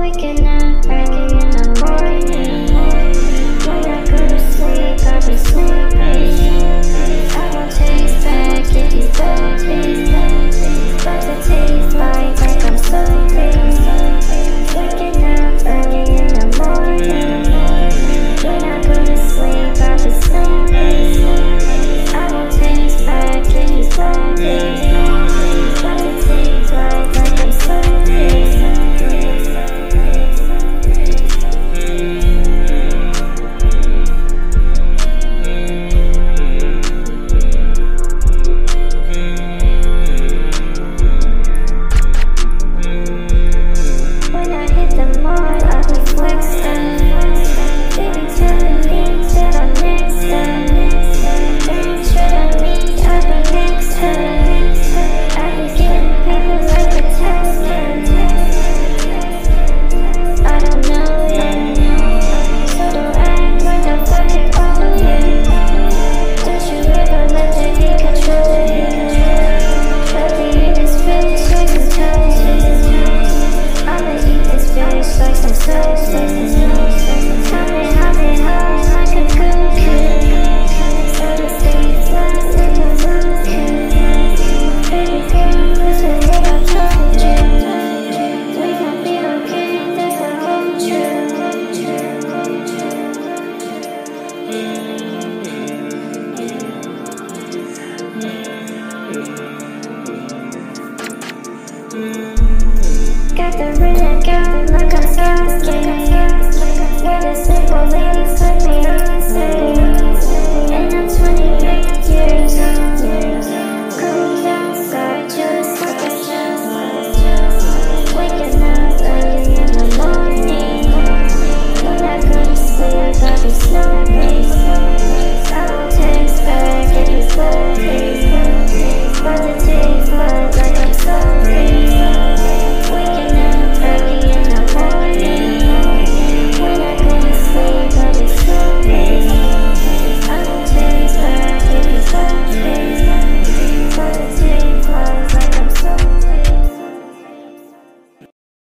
Waking up early the